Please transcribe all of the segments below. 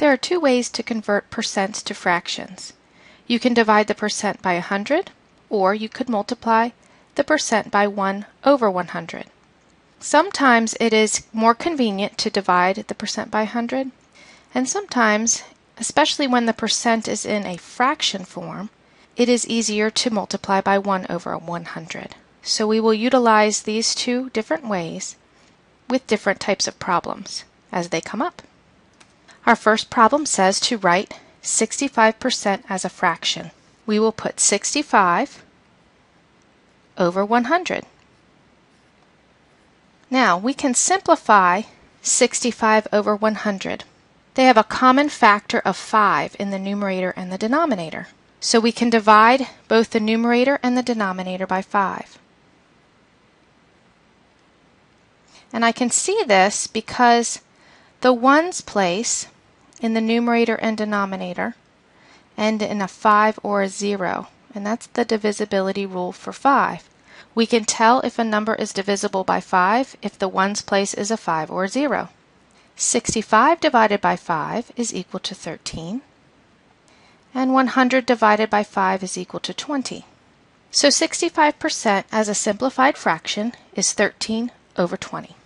There are two ways to convert percents to fractions. You can divide the percent by 100, or you could multiply the percent by 1 over 100. Sometimes it is more convenient to divide the percent by 100, and sometimes, especially when the percent is in a fraction form, it is easier to multiply by 1 over 100. So we will utilize these two different ways with different types of problems as they come up. Our first problem says to write 65% as a fraction. We will put 65 over 100. Now we can simplify 65 over 100. They have a common factor of 5 in the numerator and the denominator. So we can divide both the numerator and the denominator by 5. And I can see this because the ones place in the numerator and denominator end in a 5 or a 0, and that's the divisibility rule for 5. We can tell if a number is divisible by 5 if the ones place is a 5 or a 0. 65 divided by 5 is equal to 13, and 100 divided by 5 is equal to 20. So 65% as a simplified fraction is 13 over 20.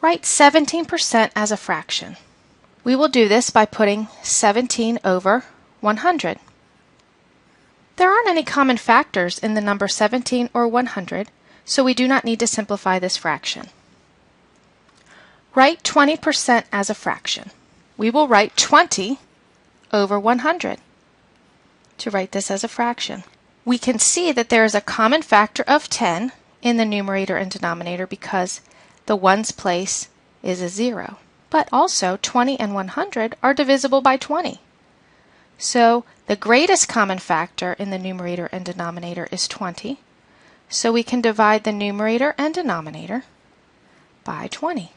Write 17% as a fraction. We will do this by putting 17 over 100. There aren't any common factors in the number 17 or 100, so we do not need to simplify this fraction. Write 20% as a fraction. We will write 20 over 100 to write this as a fraction. We can see that there is a common factor of 10 in the numerator and denominator because the ones place is a 0. But also 20 and 100 are divisible by 20. So the greatest common factor in the numerator and denominator is 20. So we can divide the numerator and denominator by 20.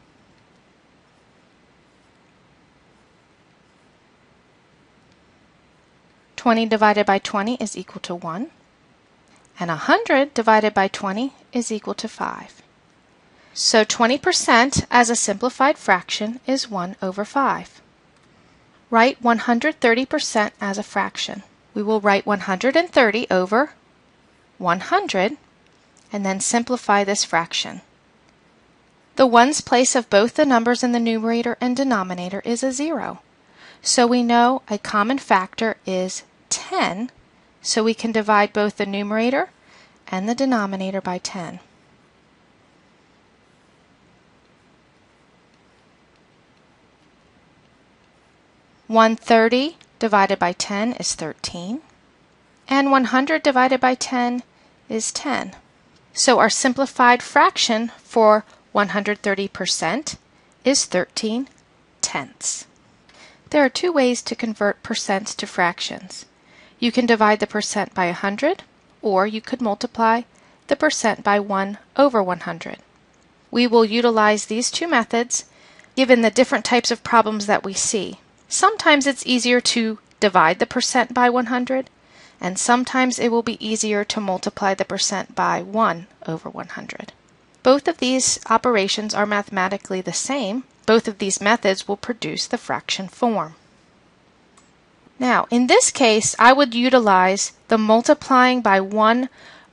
Twenty divided by twenty is equal to one, and a hundred divided by twenty is equal to five. So 20% as a simplified fraction is 1 over 5. Write 130% as a fraction. We will write 130 over 100 and then simplify this fraction. The ones place of both the numbers in the numerator and denominator is a 0. So we know a common factor is 10, so we can divide both the numerator and the denominator by 10. 130 divided by 10 is 13, and 100 divided by 10 is 10. So our simplified fraction for 130% is 13 tenths. There are two ways to convert percents to fractions. You can divide the percent by 100, or you could multiply the percent by 1 over 100. We will utilize these two methods given the different types of problems that we see. Sometimes it's easier to divide the percent by 100, and sometimes it will be easier to multiply the percent by 1 over 100. Both of these operations are mathematically the same. Both of these methods will produce the fraction form. Now, in this case, I would utilize the multiplying by 1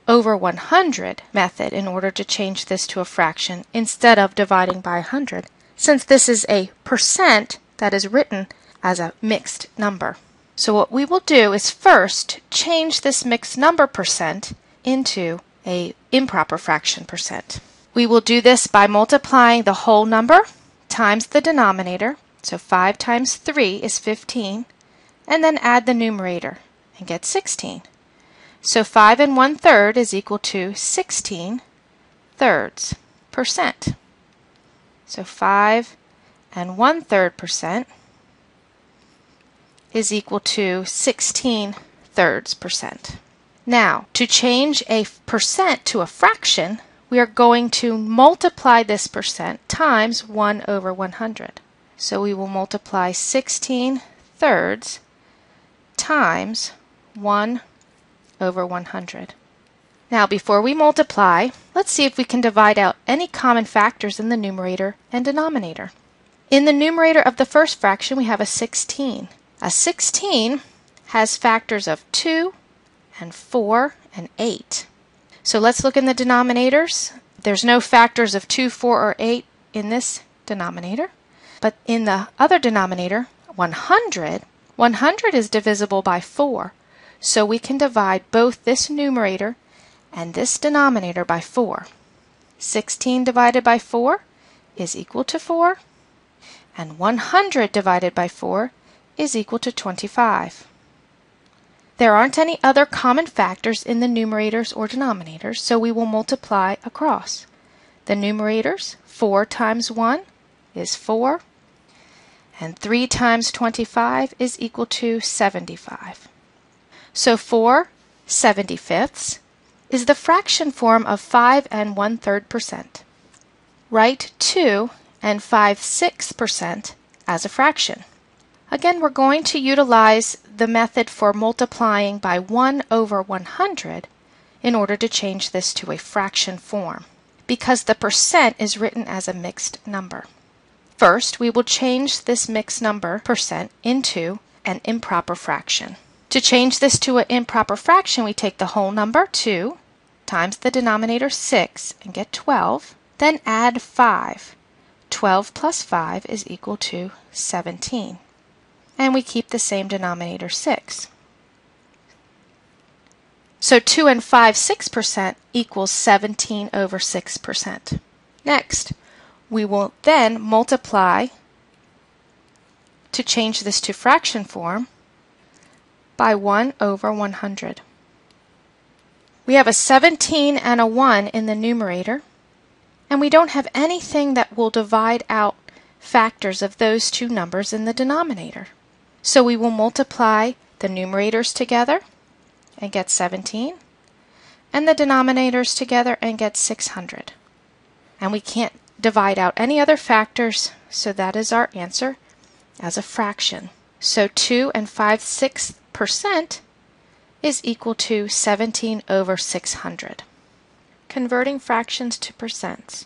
over 100 method in order to change this to a fraction instead of dividing by 100, since this is a percent that is written as a mixed number. So what we will do is first change this mixed number percent into a improper fraction percent. We will do this by multiplying the whole number times the denominator. So 5 times 3 is 15. And then add the numerator and get 16. So 5 and 1 third is equal to 16 thirds percent. So 5 and 1 third percent is equal to 16 thirds percent. Now, to change a percent to a fraction, we are going to multiply this percent times 1 over 100. So we will multiply 16 thirds times 1 over 100. Now, before we multiply, let's see if we can divide out any common factors in the numerator and denominator. In the numerator of the first fraction, we have a 16. A 16 has factors of 2 and 4 and 8. So let's look in the denominators. There's no factors of 2, 4, or 8 in this denominator. But in the other denominator, 100, 100 is divisible by 4. So we can divide both this numerator and this denominator by 4. 16 divided by 4 is equal to 4, and 100 divided by 4 is equal to 25. There aren't any other common factors in the numerators or denominators, so we will multiply across. The numerators, 4 times 1 is 4, and 3 times 25 is equal to 75. So 4 75ths is the fraction form of 5 and 1 third percent. Write 2 and 5 6 percent as a fraction. Again, we're going to utilize the method for multiplying by 1 over 100 in order to change this to a fraction form because the percent is written as a mixed number. First, we will change this mixed number percent into an improper fraction. To change this to an improper fraction, we take the whole number, 2, times the denominator 6, and get 12. Then add 5. 12 plus 5 is equal to 17 and we keep the same denominator 6. So 2 and 5 6% equals 17 over 6%. Next, we will then multiply to change this to fraction form by 1 over 100. We have a 17 and a 1 in the numerator, and we don't have anything that will divide out factors of those two numbers in the denominator. So we will multiply the numerators together and get 17 and the denominators together and get 600. And we can't divide out any other factors, so that is our answer as a fraction. So 2 and 5 6 percent is equal to 17 over 600. Converting fractions to percents.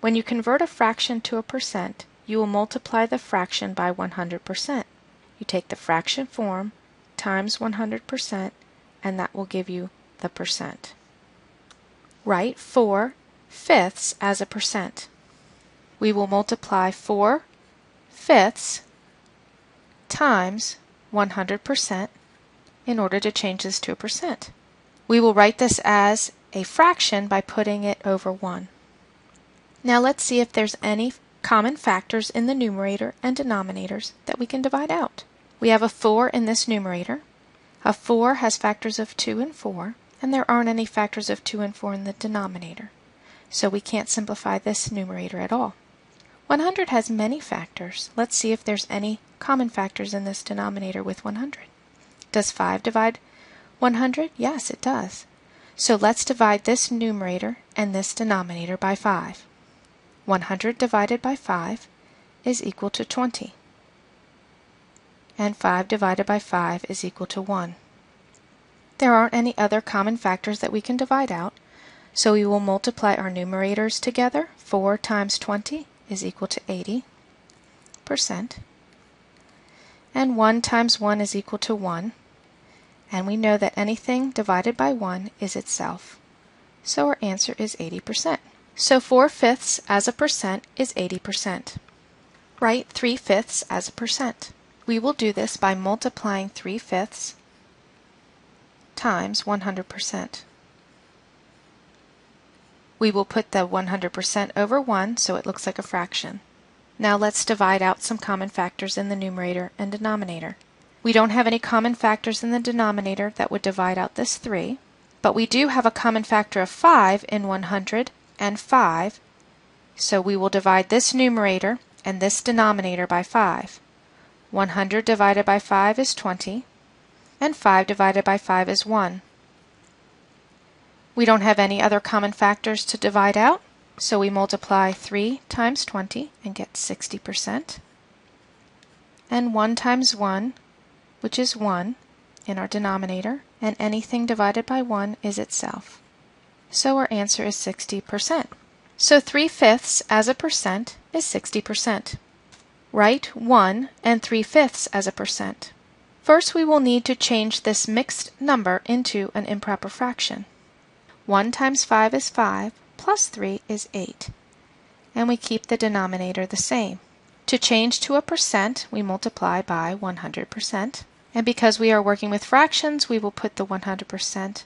When you convert a fraction to a percent, you will multiply the fraction by 100% you take the fraction form times 100% and that will give you the percent. Write 4 fifths as a percent. We will multiply 4 fifths times 100% in order to change this to a percent. We will write this as a fraction by putting it over 1. Now let's see if there's any common factors in the numerator and denominators that we can divide out. We have a 4 in this numerator. A 4 has factors of 2 and 4, and there aren't any factors of 2 and 4 in the denominator, so we can't simplify this numerator at all. 100 has many factors. Let's see if there's any common factors in this denominator with 100. Does 5 divide 100? Yes, it does. So let's divide this numerator and this denominator by 5. 100 divided by 5 is equal to 20. And 5 divided by 5 is equal to 1. There aren't any other common factors that we can divide out, so we will multiply our numerators together. 4 times 20 is equal to 80 percent. And 1 times 1 is equal to 1. And we know that anything divided by 1 is itself. So our answer is 80%. So 4 fifths as a percent is 80%. Write 3 fifths as a percent. We will do this by multiplying 3 fifths times 100%. We will put the 100% over 1 so it looks like a fraction. Now let's divide out some common factors in the numerator and denominator. We don't have any common factors in the denominator that would divide out this 3, but we do have a common factor of 5 in 100 and 5, so we will divide this numerator and this denominator by 5. 100 divided by 5 is 20, and 5 divided by 5 is 1. We don't have any other common factors to divide out, so we multiply 3 times 20 and get 60%, and 1 times 1, which is 1, in our denominator, and anything divided by 1 is itself so our answer is 60%. So 3 fifths as a percent is 60%. Write 1 and 3 fifths as a percent. First, we will need to change this mixed number into an improper fraction. 1 times 5 is 5, plus 3 is 8. And we keep the denominator the same. To change to a percent, we multiply by 100%. And because we are working with fractions, we will put the 100%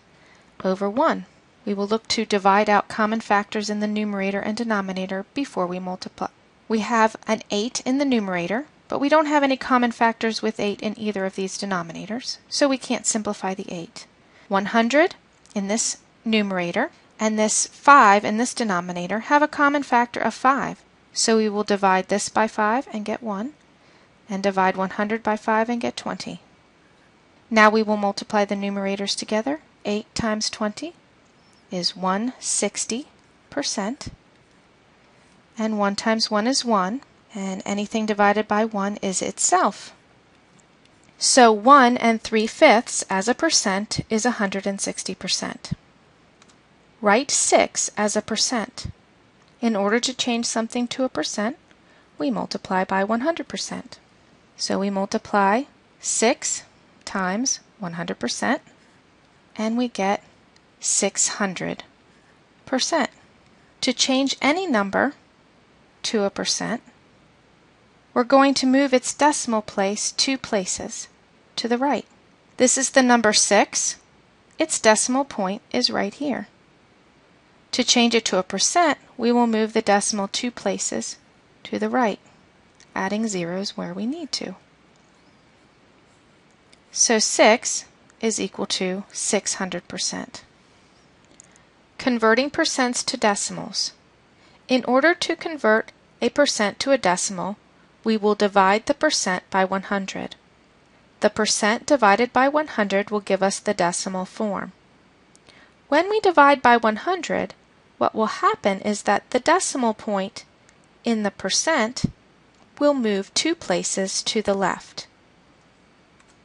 over 1. We will look to divide out common factors in the numerator and denominator before we multiply. We have an 8 in the numerator, but we don't have any common factors with 8 in either of these denominators, so we can't simplify the 8. 100 in this numerator and this 5 in this denominator have a common factor of 5, so we will divide this by 5 and get 1, and divide 100 by 5 and get 20. Now we will multiply the numerators together. 8 times 20 is 160%, and 1 times 1 is 1, and anything divided by 1 is itself. So 1 and 3 fifths as a percent is 160%. Write 6 as a percent. In order to change something to a percent, we multiply by 100%. So we multiply 6 times 100%, and we get 600%. To change any number to a percent, we're going to move its decimal place two places to the right. This is the number 6. Its decimal point is right here. To change it to a percent, we will move the decimal two places to the right, adding zeros where we need to. So 6 is equal to 600%. Converting percents to decimals. In order to convert a percent to a decimal, we will divide the percent by 100. The percent divided by 100 will give us the decimal form. When we divide by 100, what will happen is that the decimal point in the percent will move two places to the left.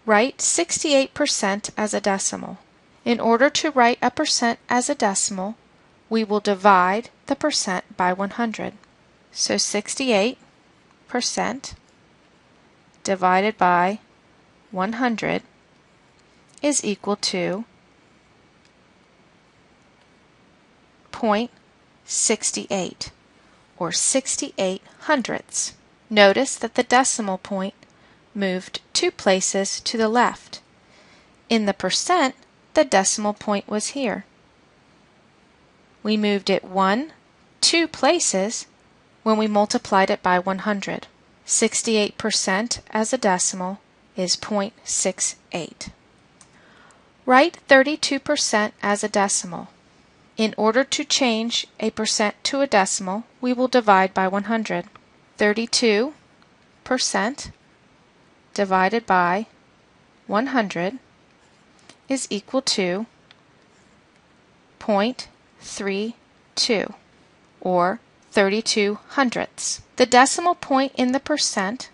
Write 68% as a decimal. In order to write a percent as a decimal, we will divide the percent by 100. So 68 percent divided by 100 is equal to 0.68 or 68 hundredths. Notice that the decimal point moved two places to the left. In the percent, the decimal point was here. We moved it one, two places when we multiplied it by 100. 68% as a decimal is 0.68. Write 32% as a decimal. In order to change a percent to a decimal, we will divide by 100. 32% divided by 100 is equal to 0.32 or 32 hundredths. The decimal point in the percent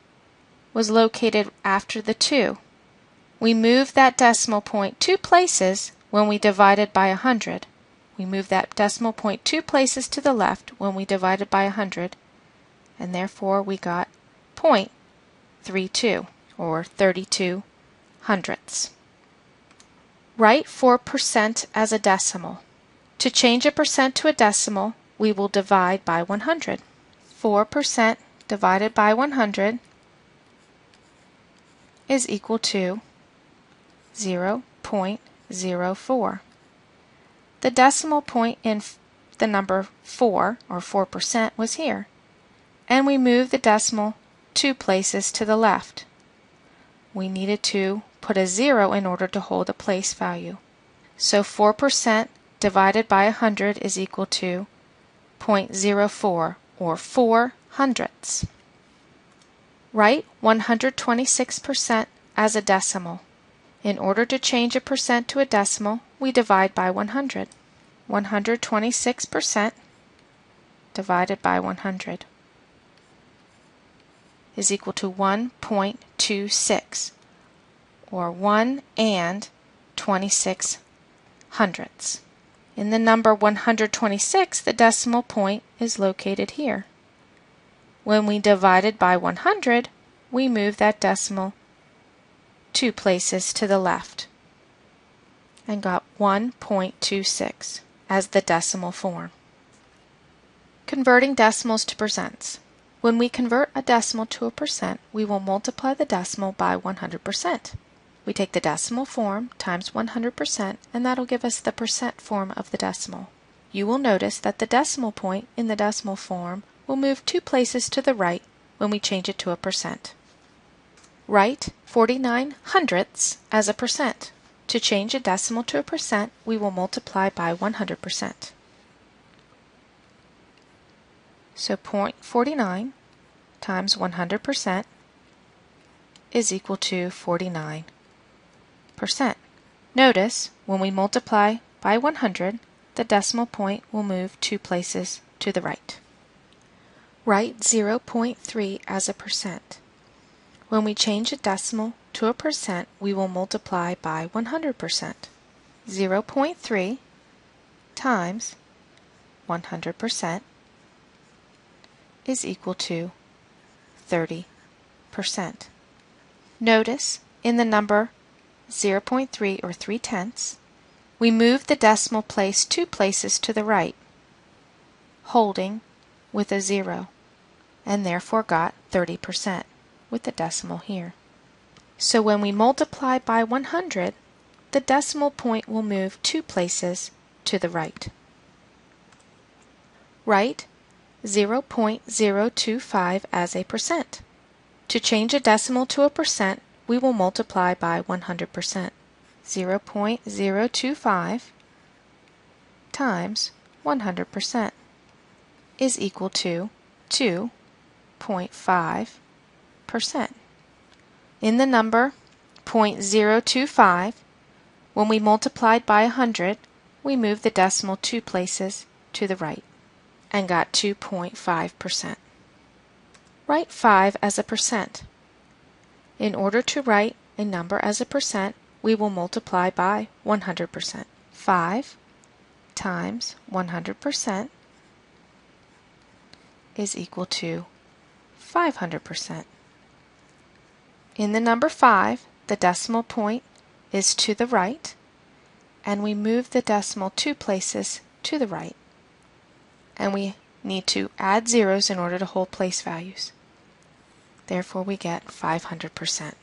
was located after the 2. We moved that decimal point two places when we divided by 100. We moved that decimal point two places to the left when we divided by 100, and therefore we got 0.32 or 32 hundredths. Write 4% as a decimal. To change a percent to a decimal, we will divide by 100. 4% divided by 100 is equal to 0.04. The decimal point in the number 4, or 4%, was here, and we moved the decimal two places to the left. We needed to put a 0 in order to hold a place value. So 4% divided by 100 is equal to 0.04 or 4 hundredths. Write 126% as a decimal. In order to change a percent to a decimal, we divide by 100. 126% divided by 100 is equal to 1.26 or 1 and 26 hundredths. In the number 126, the decimal point is located here. When we divided by 100, we move that decimal two places to the left and got 1.26 as the decimal form. Converting decimals to percents. When we convert a decimal to a percent, we will multiply the decimal by 100%. We take the decimal form times 100% and that'll give us the percent form of the decimal. You will notice that the decimal point in the decimal form will move two places to the right when we change it to a percent. Write 49 hundredths as a percent. To change a decimal to a percent, we will multiply by 100%. So 0.49 times 100% is equal to 49 percent. Notice, when we multiply by 100, the decimal point will move two places to the right. Write 0.3 as a percent. When we change a decimal to a percent, we will multiply by 100%. 0.3 times 100% is equal to 30%. Notice in the number 0.3 or 3 tenths, we move the decimal place two places to the right, holding with a zero, and therefore got 30% with the decimal here. So when we multiply by 100, the decimal point will move two places to the right. Write 0.025 as a percent. To change a decimal to a percent, we will multiply by 100%. 0.025 times 100% is equal to 2.5%. In the number 0.025, when we multiplied by 100, we moved the decimal two places to the right and got 2.5%. Write 5 as a percent. In order to write a number as a percent, we will multiply by 100%. 5 times 100% is equal to 500%. In the number 5, the decimal point is to the right, and we move the decimal two places to the right. And we need to add zeros in order to hold place values. Therefore, we get 500%.